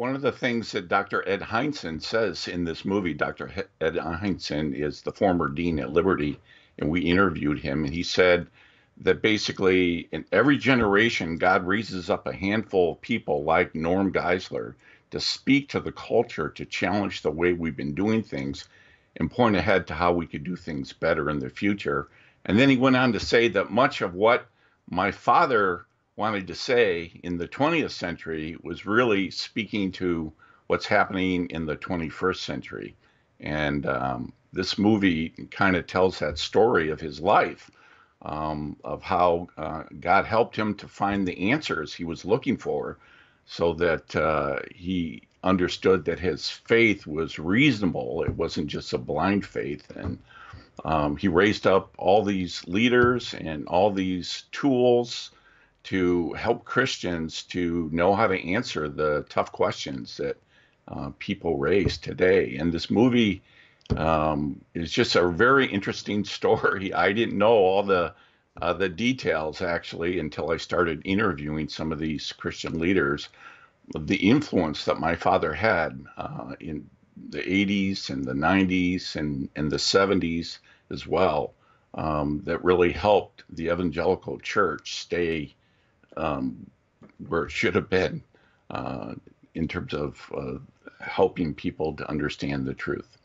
one of the things that Dr. Ed Hindson says in this movie, Dr. Ed Hindson is the former dean at Liberty, and we interviewed him, and he said that basically in every generation, God raises up a handful of people like Norm Geisler to speak to the culture, to challenge the way we've been doing things, and point ahead to how we could do things better in the future. And then he went on to say that much of what my father wanted to say in the 20th century was really speaking to what's happening in the 21st century. And um, this movie kind of tells that story of his life, um, of how uh, God helped him to find the answers he was looking for so that uh, he understood that his faith was reasonable. It wasn't just a blind faith. And um, he raised up all these leaders and all these tools to help Christians to know how to answer the tough questions that uh, people raise today. And this movie um, is just a very interesting story. I didn't know all the uh, the details actually until I started interviewing some of these Christian leaders. The influence that my father had uh, in the 80s and the 90s and, and the 70s as well um, that really helped the evangelical church stay um, where it should have been uh, in terms of uh, helping people to understand the truth.